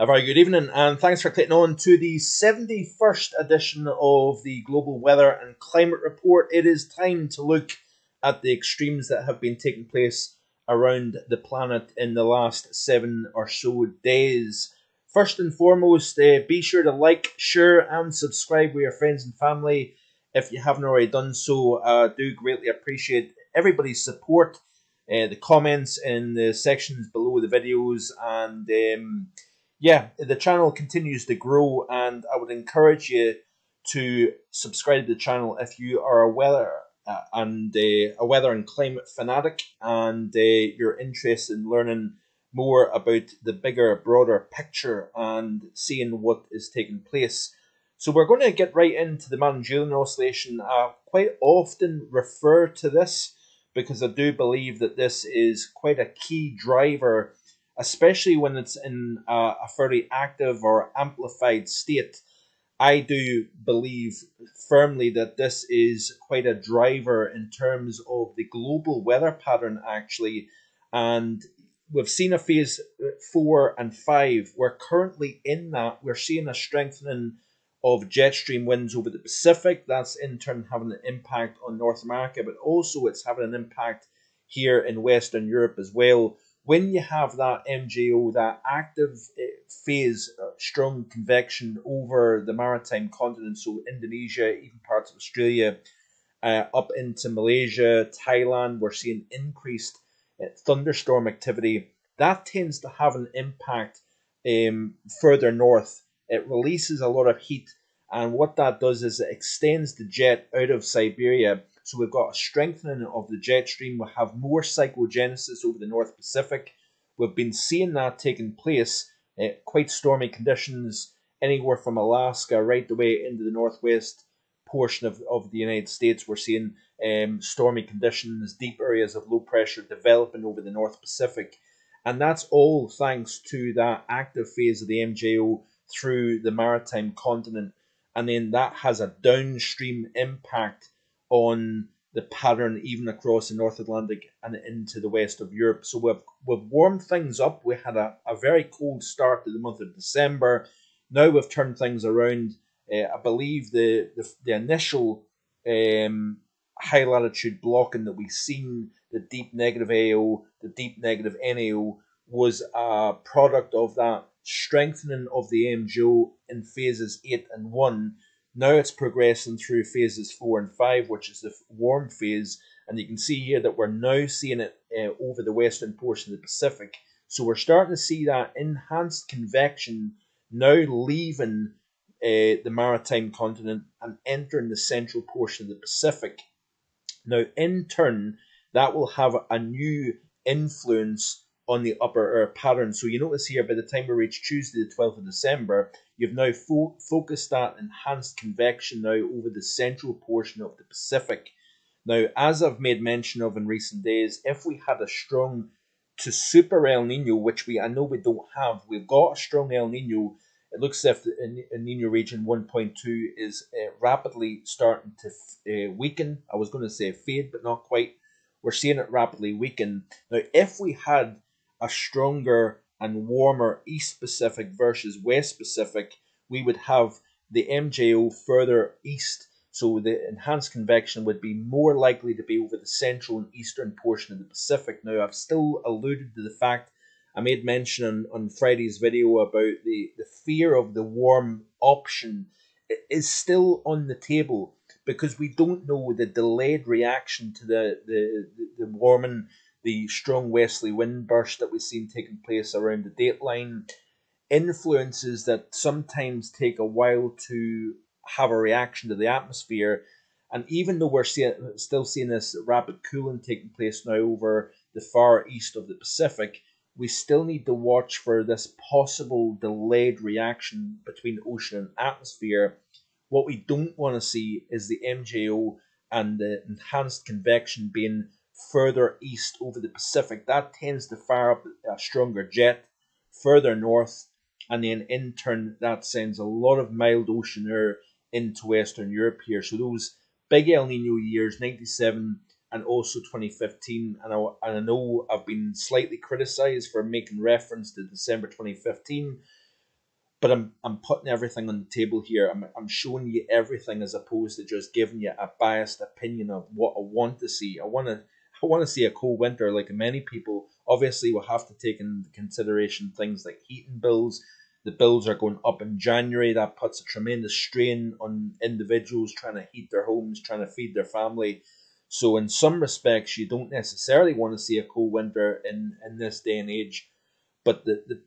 A very good evening, and thanks for clicking on to the 71st edition of the Global Weather and Climate Report. It is time to look at the extremes that have been taking place around the planet in the last seven or so days. First and foremost, uh, be sure to like, share, and subscribe with your friends and family if you haven't already done so. I uh, do greatly appreciate everybody's support, uh, the comments in the sections below the videos, and um, yeah, the channel continues to grow, and I would encourage you to subscribe to the channel if you are a weather uh, and uh, a weather and climate fanatic, and uh, you're interested in learning more about the bigger, broader picture and seeing what is taking place. So we're going to get right into the Madden-Julian oscillation. I quite often refer to this because I do believe that this is quite a key driver especially when it's in a, a fairly active or amplified state. I do believe firmly that this is quite a driver in terms of the global weather pattern, actually. And we've seen a phase four and five. We're currently in that. We're seeing a strengthening of jet stream winds over the Pacific. That's in turn having an impact on North America, but also it's having an impact here in Western Europe as well when you have that MJO, that active eh, phase, uh, strong convection over the maritime continent, so Indonesia, even parts of Australia, uh, up into Malaysia, Thailand, we're seeing increased uh, thunderstorm activity. That tends to have an impact um, further north. It releases a lot of heat, and what that does is it extends the jet out of Siberia so we've got a strengthening of the jet stream. We have more cyclogenesis over the North Pacific. We've been seeing that taking place. Uh, quite stormy conditions anywhere from Alaska right the way into the northwest portion of, of the United States. We're seeing um, stormy conditions, deep areas of low pressure developing over the North Pacific. And that's all thanks to that active phase of the MJO through the maritime continent. And then that has a downstream impact on the pattern even across the North Atlantic and into the west of Europe. So we've, we've warmed things up. We had a, a very cold start to the month of December. Now we've turned things around. Uh, I believe the, the, the initial um, high latitude blocking that we've seen, the deep negative AO, the deep negative NAO, was a product of that strengthening of the MJO in phases 8 and 1 now it's progressing through phases four and five, which is the warm phase, and you can see here that we're now seeing it uh, over the western portion of the Pacific. So we're starting to see that enhanced convection now leaving uh, the maritime continent and entering the central portion of the Pacific. Now, in turn, that will have a new influence on the upper air pattern. So you notice here by the time we reach Tuesday, the 12th of December, you've now fo- focused that enhanced convection now over the central portion of the Pacific. Now, as I've made mention of in recent days, if we had a strong to super El Nino, which we I know we don't have, we've got a strong El Nino. It looks as if the El Nino region 1.2 is uh, rapidly starting to uh, weaken. I was going to say fade, but not quite. We're seeing it rapidly weaken. Now, if we had a stronger and warmer East Pacific versus West Pacific, we would have the MJO further east. So the enhanced convection would be more likely to be over the central and eastern portion of the Pacific. Now, I've still alluded to the fact I made mention on, on Friday's video about the, the fear of the warm option is still on the table because we don't know the delayed reaction to the, the, the warming the strong westerly wind burst that we've seen taking place around the dateline, influences that sometimes take a while to have a reaction to the atmosphere. And even though we're seeing, still seeing this rapid cooling taking place now over the far east of the Pacific, we still need to watch for this possible delayed reaction between ocean and atmosphere. What we don't want to see is the MJO and the enhanced convection being further east over the Pacific, that tends to fire up a stronger jet further north, and then in turn that sends a lot of mild ocean air into Western Europe here. So those big El Nino years, 97 and also 2015, and I, and I know I've been slightly criticised for making reference to December 2015, but I'm I'm putting everything on the table here. I'm I'm showing you everything as opposed to just giving you a biased opinion of what I want to see. I want to I want to see a cold winter like many people. Obviously, we'll have to take into consideration things like heating bills. The bills are going up in January. That puts a tremendous strain on individuals trying to heat their homes, trying to feed their family. So, in some respects, you don't necessarily want to see a cold winter in, in this day and age. But the, the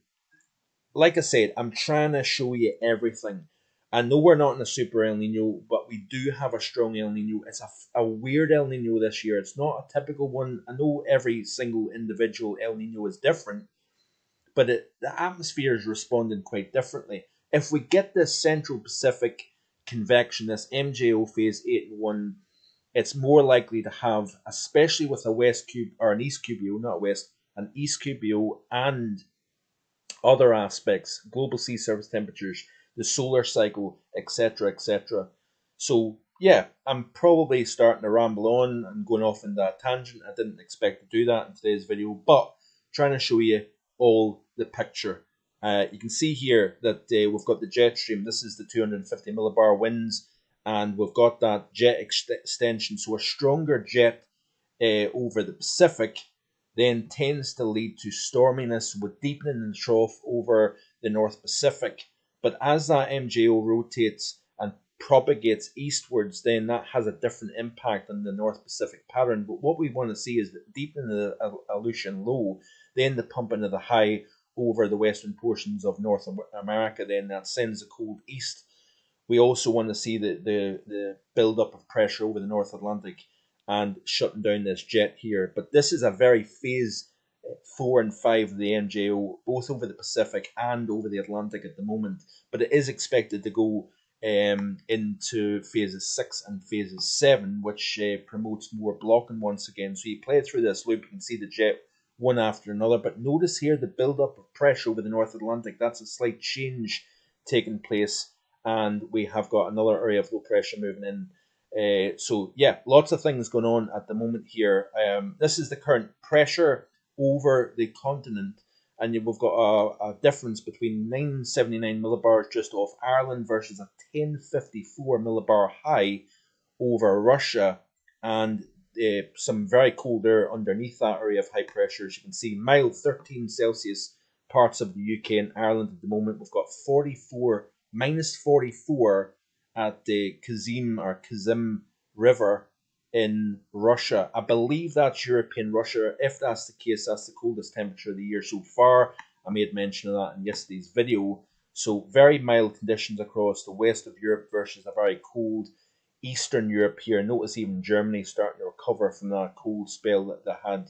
like I said, I'm trying to show you everything. I know we're not in a super El Nino, but we do have a strong El Nino. It's a, a weird El Nino this year. It's not a typical one. I know every single individual El Nino is different, but it, the atmosphere is responding quite differently. If we get this Central Pacific convection, this MJO phase 8 and 1, it's more likely to have, especially with a West QBO or an East QBO, not West, an East QBO and other aspects, global sea surface temperatures, the solar cycle, etc., etc. So yeah, I'm probably starting to ramble on and going off in that tangent. I didn't expect to do that in today's video, but trying to show you all the picture. Uh, you can see here that uh, we've got the jet stream. This is the 250 millibar winds, and we've got that jet ex extension. So a stronger jet uh, over the Pacific then tends to lead to storminess with deepening the trough over the North Pacific. But as that MJO rotates and propagates eastwards, then that has a different impact on the North Pacific pattern. But what we want to see is that deepening the Aleutian low, then the pumping of the high over the western portions of North America, then that sends the cold east. We also want to see the, the, the build up of pressure over the North Atlantic and shutting down this jet here. But this is a very phase four and five of the MJO, both over the Pacific and over the Atlantic at the moment. But it is expected to go um, into phases six and phases seven, which uh, promotes more blocking once again. So you play through this loop, you can see the jet one after another. But notice here the build-up of pressure over the North Atlantic. That's a slight change taking place. And we have got another area of low pressure moving in uh, so yeah, lots of things going on at the moment here. Um, this is the current pressure over the continent, and we've got a, a difference between 979 millibars just off Ireland versus a 1054 millibar high over Russia, and uh, some very cold air underneath that area of high pressure. As you can see, mild 13 Celsius parts of the UK and Ireland at the moment. We've got 44 minus 44 at the Kazim or Kazim River in Russia. I believe that's European Russia. If that's the case, that's the coldest temperature of the year so far. I made mention of that in yesterday's video. So very mild conditions across the west of Europe versus a very cold Eastern Europe here. Notice even Germany starting to recover from that cold spell that they had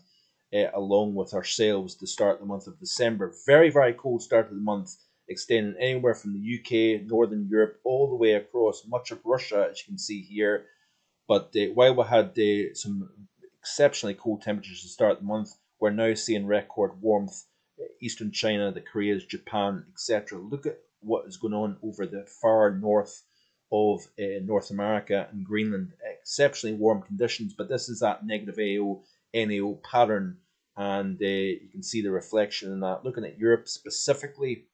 uh, along with ourselves to start the month of December. Very, very cold start of the month extending anywhere from the UK, Northern Europe, all the way across much of Russia, as you can see here. But while we had uh, some exceptionally cold temperatures to start the month, we're now seeing record warmth. Uh, Eastern China, the Koreas, Japan, etc. Look at what is going on over the far north of uh, North America and Greenland. Exceptionally warm conditions, but this is that negative AO NAO pattern, and uh, you can see the reflection in that. Looking at Europe specifically,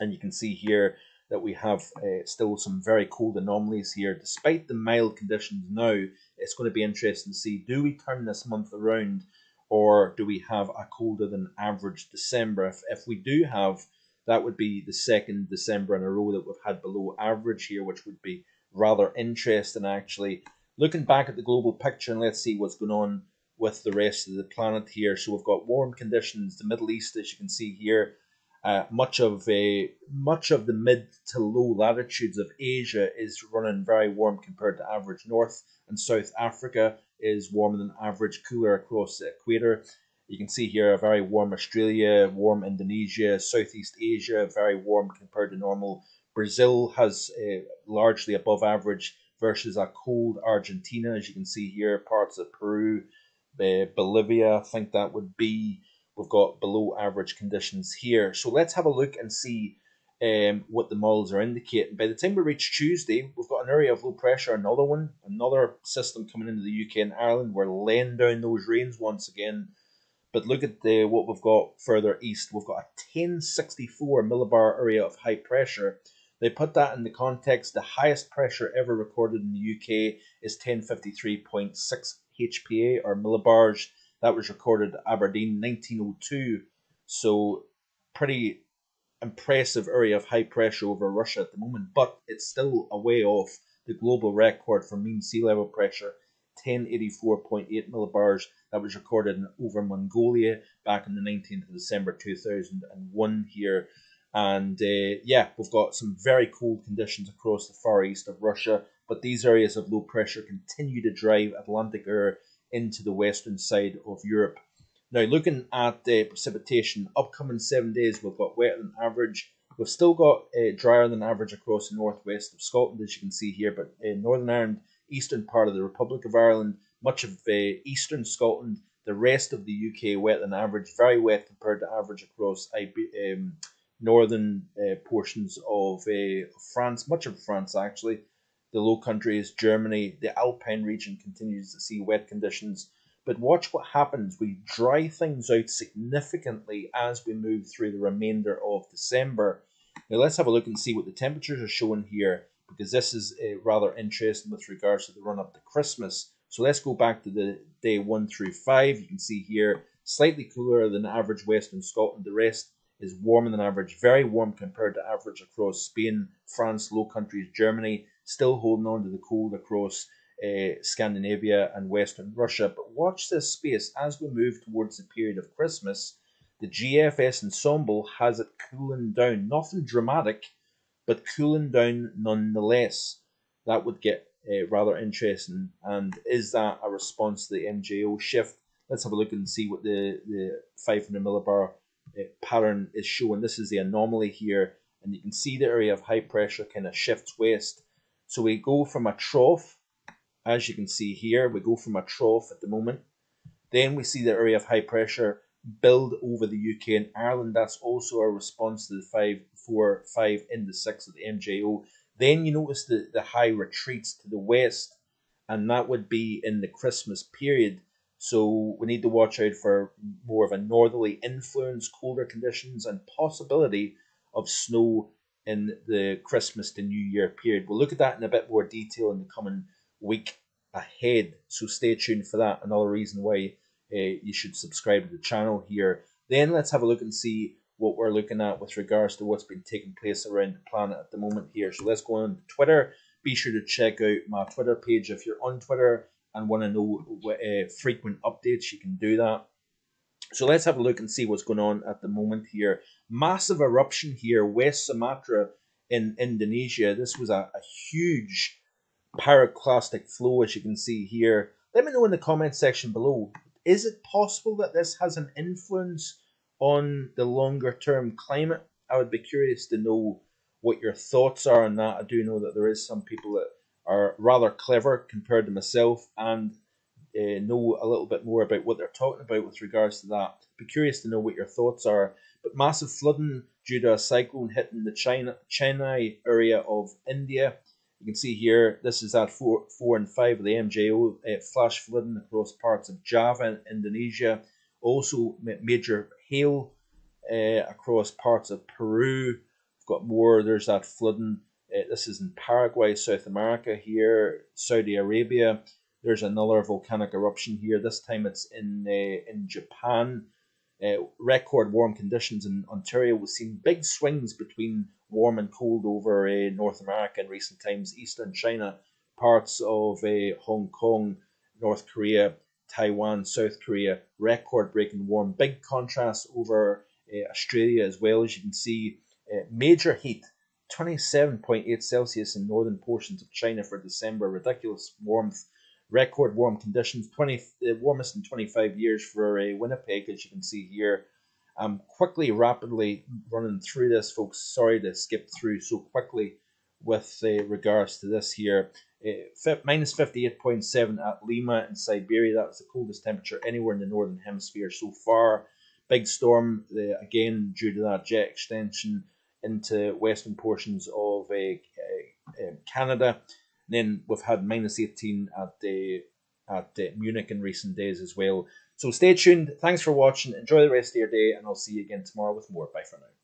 and you can see here that we have uh, still some very cold anomalies here. Despite the mild conditions now, it's going to be interesting to see, do we turn this month around or do we have a colder than average December? If, if we do have, that would be the second December in a row that we've had below average here, which would be rather interesting actually. Looking back at the global picture and let's see what's going on with the rest of the planet here. So we've got warm conditions, the Middle East, as you can see here, uh, much of a much of the mid to low latitudes of Asia is running very warm compared to average. North and South Africa is warmer than average, cooler across the equator. You can see here a very warm Australia, warm Indonesia, Southeast Asia, very warm compared to normal. Brazil has uh, largely above average versus a cold Argentina, as you can see here, parts of Peru, uh, Bolivia, I think that would be we've got below average conditions here. So let's have a look and see um, what the models are indicating. By the time we reach Tuesday, we've got an area of low pressure, another one, another system coming into the UK and Ireland. We're laying down those rains once again. But look at the what we've got further east. We've got a 1064 millibar area of high pressure. They put that in the context. The highest pressure ever recorded in the UK is 1053.6 HPA or millibars. That was recorded at Aberdeen 1902. So pretty impressive area of high pressure over Russia at the moment, but it's still a way off the global record for mean sea level pressure, 1084.8 millibars. That was recorded over Mongolia back on the 19th of December 2001 here. And uh, yeah, we've got some very cold conditions across the far east of Russia, but these areas of low pressure continue to drive Atlantic air into the western side of Europe. Now, looking at the precipitation, upcoming seven days, we've got wetter than average. We've still got uh, drier than average across the northwest of Scotland, as you can see here, but in Northern Ireland, eastern part of the Republic of Ireland, much of uh, eastern Scotland, the rest of the UK, wet than average, very wet compared to average across um, northern uh, portions of uh, France, much of France actually. The Low Countries, Germany, the Alpine region continues to see wet conditions but watch what happens. We dry things out significantly as we move through the remainder of December. Now let's have a look and see what the temperatures are showing here because this is uh, rather interesting with regards to the run up to Christmas. So let's go back to the day 1 through 5. You can see here slightly cooler than average Western Scotland. The rest is warmer than average, very warm compared to average across Spain, France, Low Countries, Germany, still holding on to the cold across uh, Scandinavia and Western Russia. But watch this space as we move towards the period of Christmas. The GFS ensemble has it cooling down. Nothing dramatic, but cooling down nonetheless. That would get uh, rather interesting. And is that a response to the MJO shift? Let's have a look and see what the, the 500 millibar uh, pattern is showing. This is the anomaly here. And you can see the area of high pressure kind of shifts west. So we go from a trough as you can see here, we go from a trough at the moment. Then we see the area of high pressure build over the UK and Ireland. That's also a response to the 5 4 5 in the 6 of the MJO. Then you notice the, the high retreats to the west, and that would be in the Christmas period. So we need to watch out for more of a northerly influence, colder conditions, and possibility of snow in the Christmas to New Year period. We'll look at that in a bit more detail in the coming week ahead. So stay tuned for that. Another reason why uh, you should subscribe to the channel here. Then let's have a look and see what we're looking at with regards to what's been taking place around the planet at the moment here. So let's go on Twitter. Be sure to check out my Twitter page if you're on Twitter and want to know uh, frequent updates. You can do that. So let's have a look and see what's going on at the moment here. Massive eruption here, West Sumatra in Indonesia. This was a, a huge pyroclastic flow, as you can see here. Let me know in the comment section below. Is it possible that this has an influence on the longer term climate? I would be curious to know what your thoughts are on that. I do know that there is some people that are rather clever compared to myself and uh, know a little bit more about what they're talking about with regards to that. Be curious to know what your thoughts are. But massive flooding due to a cyclone hitting the China Chennai area of India you can see here, this is at 4, four and 5 of the MJO, uh, flash flooding across parts of Java and Indonesia. Also, major hail uh, across parts of Peru. We've got more, there's that flooding. Uh, this is in Paraguay, South America here, Saudi Arabia. There's another volcanic eruption here. This time it's in uh, in Japan. Uh, record warm conditions in Ontario. We've seen big swings between warm and cold over uh, North America in recent times, Eastern China, parts of uh, Hong Kong, North Korea, Taiwan, South Korea, record breaking warm. Big contrast over uh, Australia as well. As you can see, uh, major heat, 27.8 Celsius in northern portions of China for December, ridiculous warmth. Record warm conditions, 20 the warmest in 25 years for uh, Winnipeg, as you can see here. I'm quickly, rapidly running through this, folks. Sorry to skip through so quickly with uh, regards to this here. Uh, minus 58.7 at Lima in Siberia. That was the coldest temperature anywhere in the northern hemisphere so far. Big storm, uh, again, due to that jet extension into western portions of uh, uh, Canada. Then we've had minus 18 at, uh, at Munich in recent days as well. So stay tuned. Thanks for watching. Enjoy the rest of your day, and I'll see you again tomorrow with more. Bye for now.